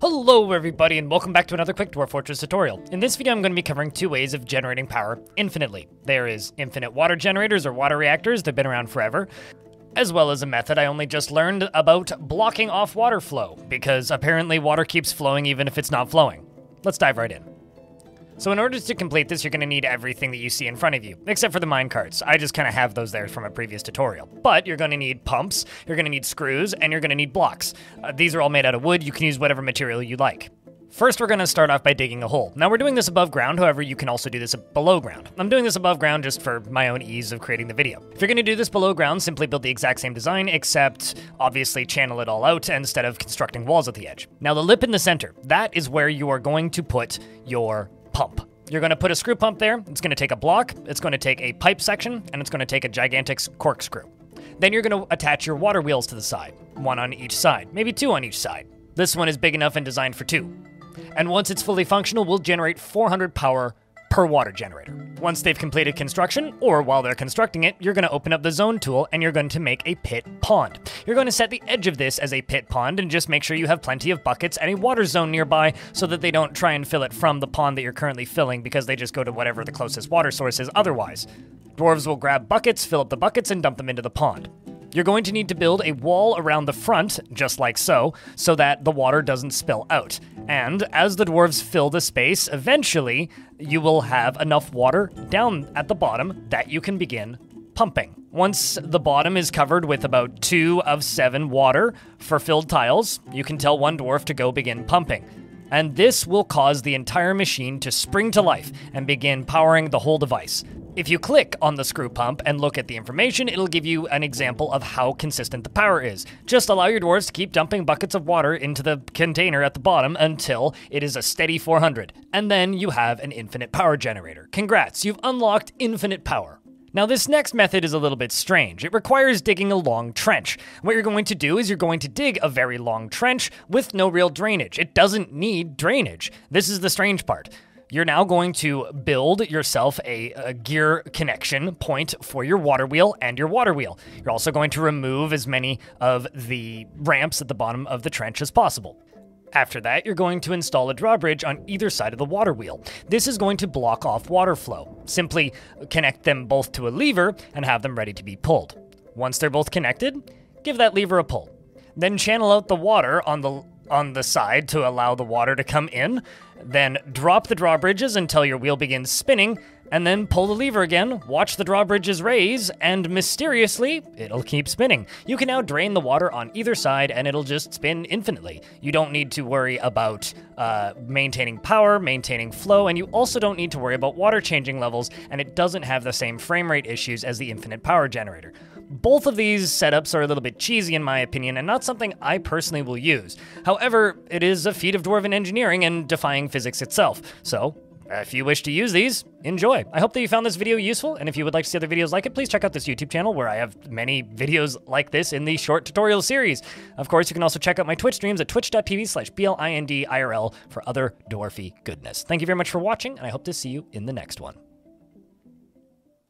Hello everybody and welcome back to another quick Dwarf Fortress tutorial. In this video I'm going to be covering two ways of generating power infinitely. There is infinite water generators or water reactors, they've been around forever, as well as a method I only just learned about blocking off water flow, because apparently water keeps flowing even if it's not flowing. Let's dive right in. So in order to complete this, you're going to need everything that you see in front of you, except for the mine carts. I just kind of have those there from a previous tutorial. But you're going to need pumps, you're going to need screws, and you're going to need blocks. Uh, these are all made out of wood. You can use whatever material you like. First, we're going to start off by digging a hole. Now, we're doing this above ground, however, you can also do this below ground. I'm doing this above ground just for my own ease of creating the video. If you're going to do this below ground, simply build the exact same design, except obviously channel it all out instead of constructing walls at the edge. Now, the lip in the center, that is where you are going to put your pump. You're going to put a screw pump there. It's going to take a block, it's going to take a pipe section, and it's going to take a gigantic corkscrew. Then you're going to attach your water wheels to the side, one on each side, maybe two on each side. This one is big enough and designed for two. And once it's fully functional, we'll generate 400 power per water generator. Once they've completed construction, or while they're constructing it, you're going to open up the zone tool and you're going to make a pit pond. You're going to set the edge of this as a pit pond and just make sure you have plenty of buckets and a water zone nearby so that they don't try and fill it from the pond that you're currently filling because they just go to whatever the closest water source is otherwise. Dwarves will grab buckets, fill up the buckets, and dump them into the pond. You're going to need to build a wall around the front, just like so, so that the water doesn't spill out. And as the dwarves fill the space, eventually you will have enough water down at the bottom that you can begin pumping. Once the bottom is covered with about two of seven water for filled tiles, you can tell one dwarf to go begin pumping. And this will cause the entire machine to spring to life and begin powering the whole device. If you click on the screw pump and look at the information, it'll give you an example of how consistent the power is. Just allow your dwarves to keep dumping buckets of water into the container at the bottom until it is a steady 400, and then you have an infinite power generator. Congrats, you've unlocked infinite power. Now, this next method is a little bit strange. It requires digging a long trench. What you're going to do is you're going to dig a very long trench with no real drainage. It doesn't need drainage. This is the strange part you're now going to build yourself a, a, gear connection point for your water wheel and your water wheel. You're also going to remove as many of the ramps at the bottom of the trench as possible. After that, you're going to install a drawbridge on either side of the water wheel. This is going to block off water flow. Simply connect them both to a lever and have them ready to be pulled. Once they're both connected, give that lever a pull. Then channel out the water on the on the side to allow the water to come in. Then drop the drawbridges until your wheel begins spinning, and then pull the lever again, watch the drawbridges raise, and mysteriously, it'll keep spinning. You can now drain the water on either side, and it'll just spin infinitely. You don't need to worry about uh, maintaining power, maintaining flow, and you also don't need to worry about water changing levels, and it doesn't have the same frame rate issues as the infinite power generator. Both of these setups are a little bit cheesy in my opinion and not something I personally will use. However, it is a feat of dwarven engineering and defying physics itself, so Uh, if you wish to use these, enjoy. I hope that you found this video useful, and if you would like to see other videos like it, please check out this YouTube channel where I have many videos like this in the short tutorial series. Of course, you can also check out my Twitch streams at twitch.tv slash blindirl for other dwarfy goodness. Thank you very much for watching, and I hope to see you in the next one.